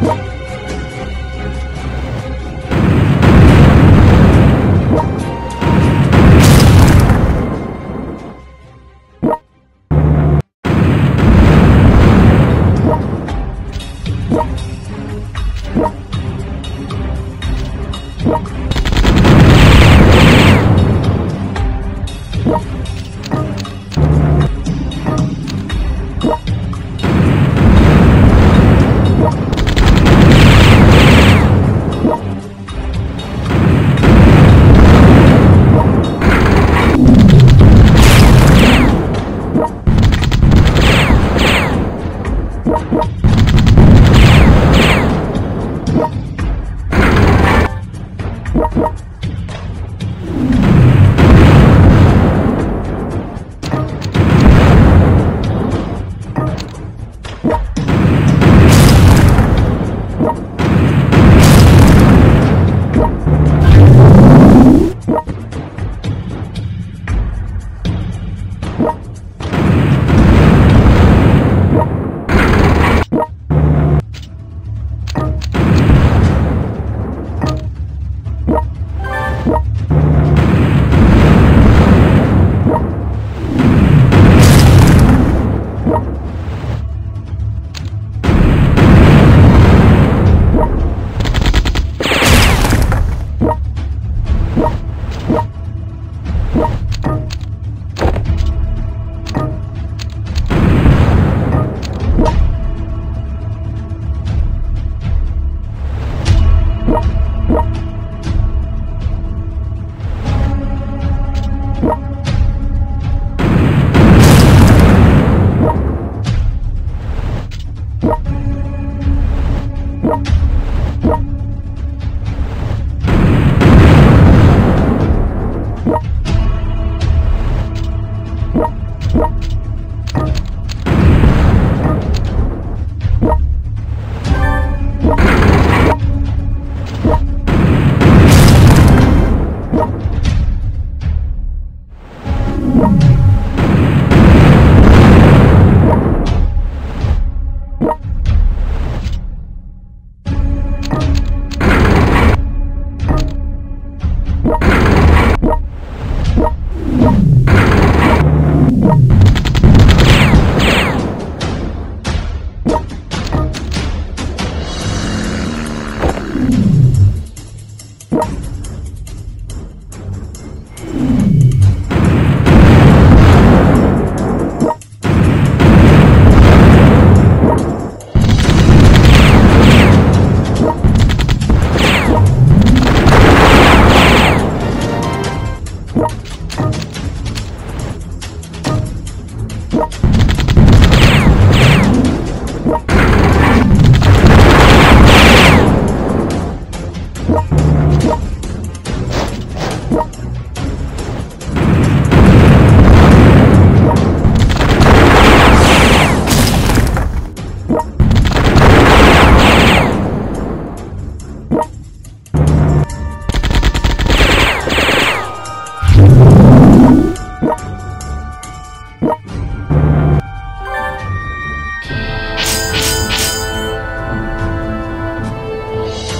What?